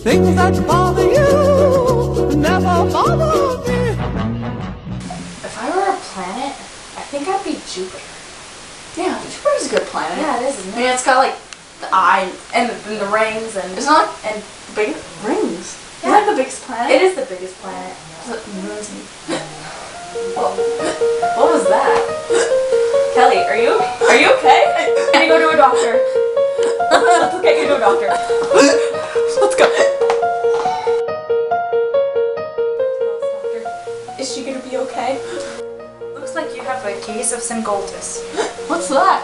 Things that bother you never bother me. If I were a planet, I think I'd be Jupiter. Yeah, Jupiter's a good planet. Yeah, it is, isn't I mean, it's got like the eye and, and the rings and It's not and big rings. Yeah. Isn't that the biggest planet? It is the biggest planet. Is it moons What was that? Kelly, are you are you okay? Can you go to a doctor? Let's get you to a doctor. Let's go. Is she gonna be okay? Looks like you have a case of singultus, What's that?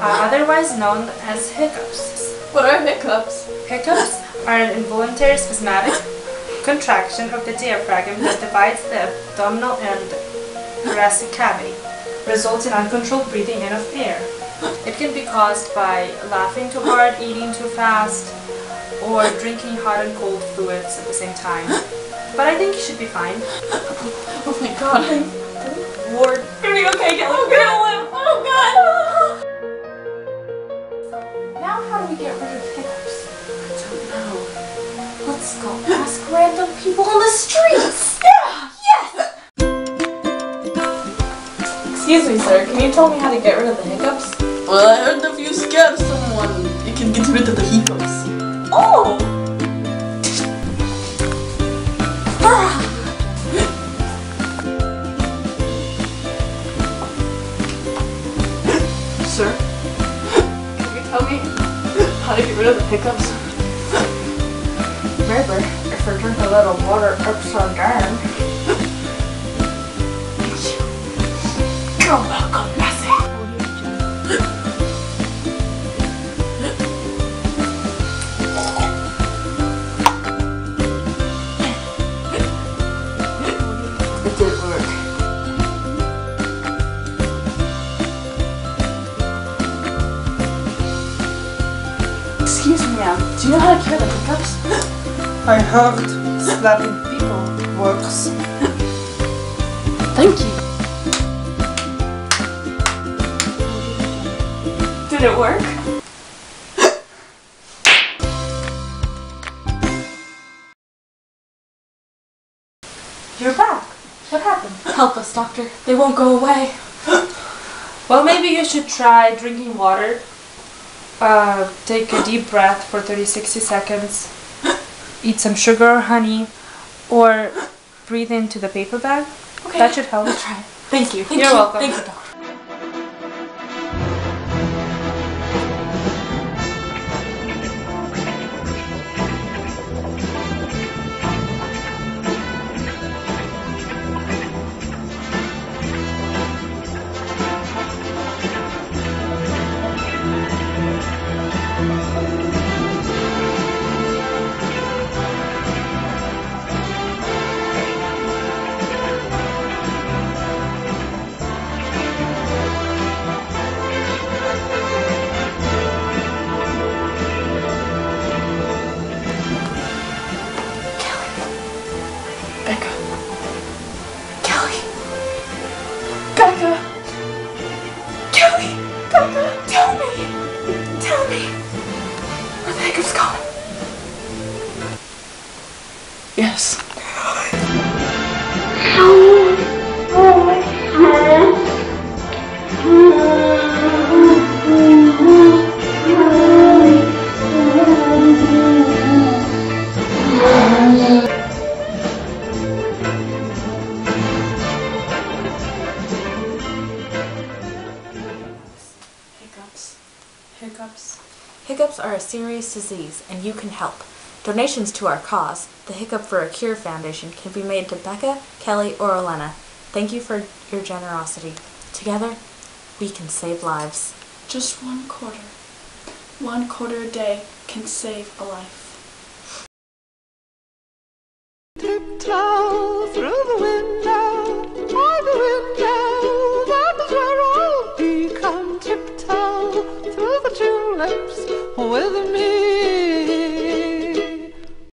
uh, otherwise known as hiccups. What are hiccups? Hiccups are an involuntary spasmodic contraction of the diaphragm that divides the abdominal and thoracic cavity, results in uncontrolled breathing in of air. It can be caused by laughing too hard, eating too fast, or drinking hot and cold fluids at the same time. But I think you should be fine. Oh my god. Ward, are you okay, gonna streets. Yeah! Yes! Excuse me, sir. Can you tell me how to get rid of the hiccups? Well, I heard if you scare someone, you can get rid of the hiccups. Oh! Sir? Can you tell me how to get rid of the hiccups? Maybe if I drink a little water upside down. You're welcome, work. Excuse me. Do you know how to cure the hiccups? I heard slapping people works. Thank you. Did it work? You're back. What happened? Help us, doctor. They won't go away. Well, maybe you should try drinking water. Uh, take a deep breath for 30 60 seconds. Eat some sugar or honey. Or breathe into the paper bag. Okay. That should help. I'll try. Thank you. Thank You're you. welcome. Thank you, doctor. Becca. Hiccups. Hiccups are a serious disease and you can help. Donations to our cause, the Hiccup for a Cure Foundation, can be made to Becca, Kelly, or Elena. Thank you for your generosity. Together, we can save lives. Just one quarter. One quarter a day can save a life. With me.